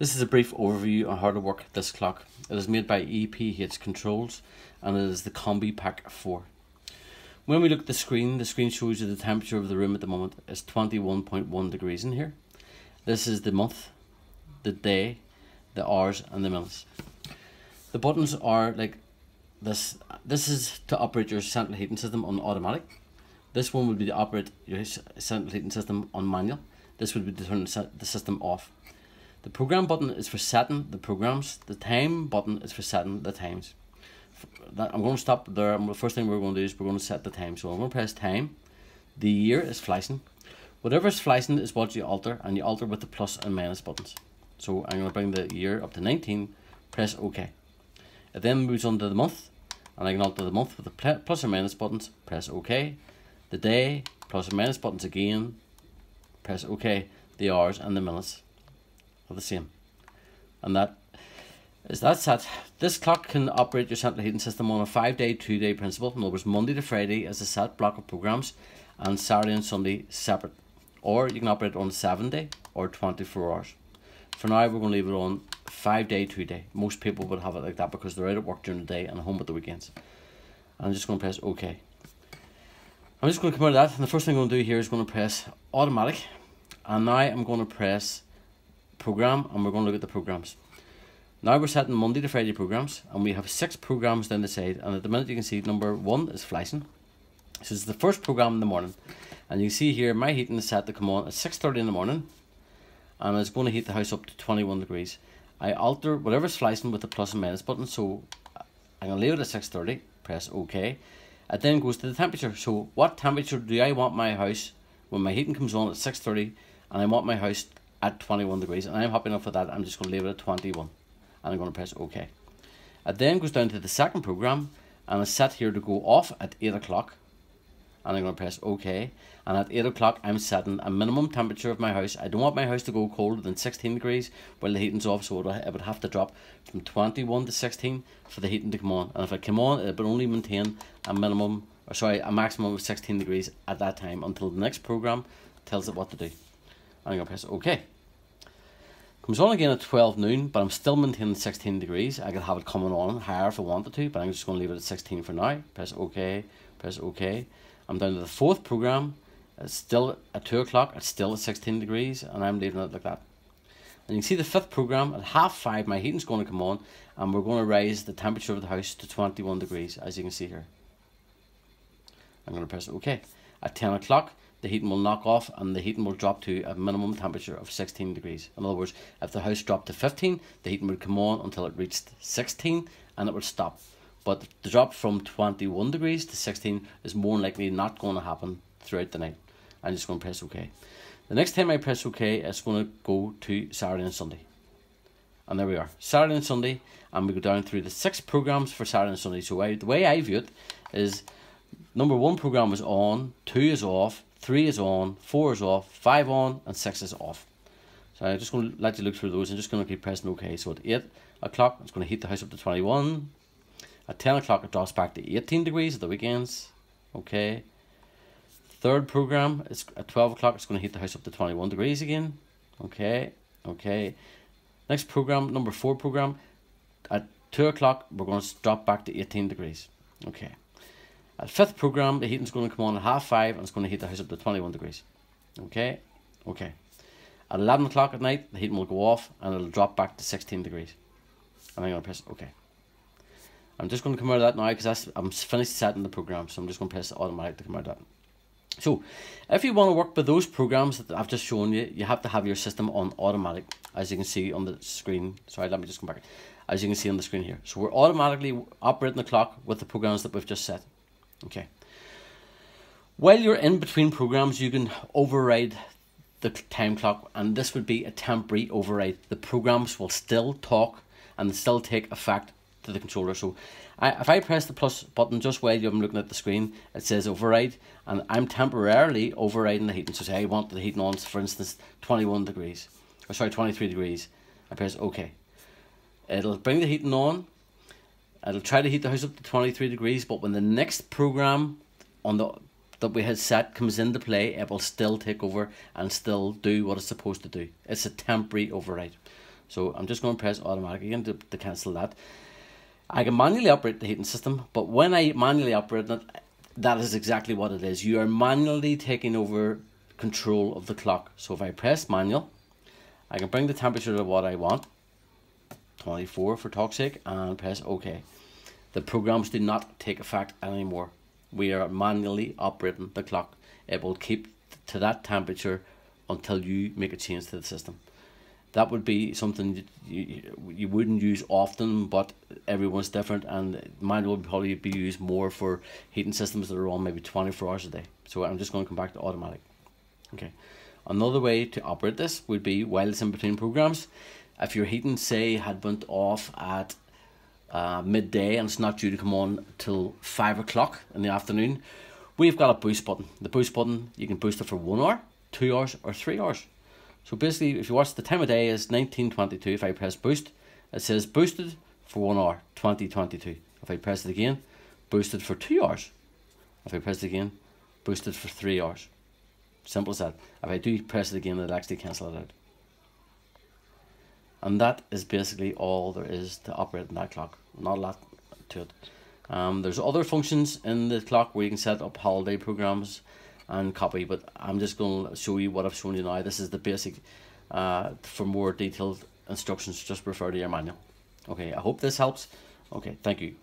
This is a brief overview on how to work this clock. It is made by EPH Controls and it is the Combi Pack 4. When we look at the screen, the screen shows you the temperature of the room at the moment is 21.1 degrees in here. This is the month, the day, the hours and the minutes. The buttons are like this. This is to operate your central heating system on automatic. This one would be to operate your central heating system on manual. This would be to turn the system off. The program button is for setting the programs. The time button is for setting the times. That, I'm going to stop there. The first thing we're going to do is we're going to set the time. So I'm going to press time. The year is flashing. Whatever is flashing is what you alter, and you alter with the plus and minus buttons. So I'm going to bring the year up to 19, press OK. It then moves on to the month, and I can alter the month with the plus or minus buttons, press OK. The day, plus or minus buttons again, press OK. The hours and the minutes are the same. And that is that set. This clock can operate your central heating system on a five day, two day principle. In other words, Monday to Friday is a set block of programs and Saturday and Sunday separate. Or you can operate on seven day or 24 hours. For now, we're going to leave it on five day, two day. Most people would have it like that because they're out at work during the day and home at the weekends. I'm just going to press OK. I'm just going to come out of that and the first thing I'm going to do here is going to press automatic and now I'm going to press program and we're going to look at the programs. Now we're setting Monday to Friday programs and we have six programs down the side and at the minute you can see number one is flashing. So it's the first program in the morning and you can see here my heating is set to come on at 6.30 in the morning and it's going to heat the house up to 21 degrees. I alter whatever's flashing with the plus and minus button so I'm going to leave it at 6.30, press OK. It then goes to the temperature. So what temperature do I want my house when my heating comes on at 6.30 and I want my house at 21 degrees and I'm happy enough with that I'm just going to leave it at 21 and I'm going to press OK. It then goes down to the second program and it's set here to go off at 8 o'clock and I'm going to press OK and at 8 o'clock I'm setting a minimum temperature of my house. I don't want my house to go colder than 16 degrees while the heating's off so it would have to drop from 21 to 16 for the heating to come on and if it came on it would only maintain a minimum or sorry a maximum of 16 degrees at that time until the next program tells it what to do. I'm going to press OK. Comes on again at 12 noon, but I'm still maintaining 16 degrees. I could have it coming on higher if I wanted to, but I'm just going to leave it at 16 for now. Press OK, press OK. I'm down to the fourth program. It's still at 2 o'clock, it's still at 16 degrees, and I'm leaving it like that. And you can see the fifth program at half five, my heating's going to come on, and we're going to raise the temperature of the house to 21 degrees, as you can see here. I'm going to press OK. At 10 o'clock, the heating will knock off and the heating will drop to a minimum temperature of 16 degrees. In other words, if the house dropped to 15, the heating would come on until it reached 16 and it would stop. But the drop from 21 degrees to 16 is more likely not going to happen throughout the night. I'm just going to press OK. The next time I press OK, it's going to go to Saturday and Sunday. And there we are, Saturday and Sunday, and we go down through the six programs for Saturday and Sunday. So I, the way I view it is number one program is on, two is off, 3 is on, 4 is off, 5 on, and 6 is off. So I'm just going to let you look through those. I'm just going to keep pressing OK. So at 8 o'clock, it's going to heat the house up to 21. At 10 o'clock, it drops back to 18 degrees at the weekends. Okay. Third program is at 12 o'clock, it's going to heat the house up to 21 degrees again. Okay. Okay. Next program, number 4 program, at 2 o'clock, we're going to drop back to 18 degrees. Okay. At fifth program, the heating's going to come on at half five and it's going to heat the house up to 21 degrees. Okay, okay. At 11 o'clock at night, the heating will go off and it'll drop back to 16 degrees. And I'm going to press OK. I'm just going to come out of that now because I'm finished setting the program, so I'm just going to press automatic to come out of that. So, if you want to work with those programs that I've just shown you, you have to have your system on automatic, as you can see on the screen. Sorry, let me just come back. As you can see on the screen here. So we're automatically operating the clock with the programs that we've just set. Okay. While you're in between programs, you can override the time clock, and this would be a temporary override. The programs will still talk and still take effect to the controller. So, I, if I press the plus button just while I'm looking at the screen, it says override, and I'm temporarily overriding the heating. So, say I want the heating on, for instance, 21 degrees, or sorry, 23 degrees. I press OK. It'll bring the heating on, It'll try to heat the house up to 23 degrees, but when the next program on the that we had set comes into play, it will still take over and still do what it's supposed to do. It's a temporary override. So I'm just going to press automatic again to, to cancel that. I can manually operate the heating system, but when I manually operate it, that is exactly what it is. You are manually taking over control of the clock. So if I press manual, I can bring the temperature to what I want, 24 for toxic, and press OK. The programs do not take effect anymore. We are manually operating the clock. It will keep to that temperature until you make a change to the system. That would be something you, you wouldn't use often, but everyone's different, and mine will probably be used more for heating systems that are on maybe 24 hours a day. So I'm just going to come back to automatic. Okay. Another way to operate this would be while it's in between programs. If your heating, say, had went off at uh, midday and it's not due to come on till 5 o'clock in the afternoon, we've got a boost button. The boost button, you can boost it for 1 hour, 2 hours, or 3 hours. So basically, if you watch the time of day is 1922, if I press boost, it says boosted for 1 hour, 2022. If I press it again, boosted for 2 hours. If I press it again, boosted for 3 hours. Simple as that. If I do press it again, it'll actually cancel it out. And that is basically all there is to operating that clock. Not a lot to it. Um, there's other functions in the clock where you can set up holiday programs and copy, but I'm just going to show you what I've shown you now. This is the basic. Uh, for more detailed instructions, just refer to your manual. Okay, I hope this helps. Okay, thank you.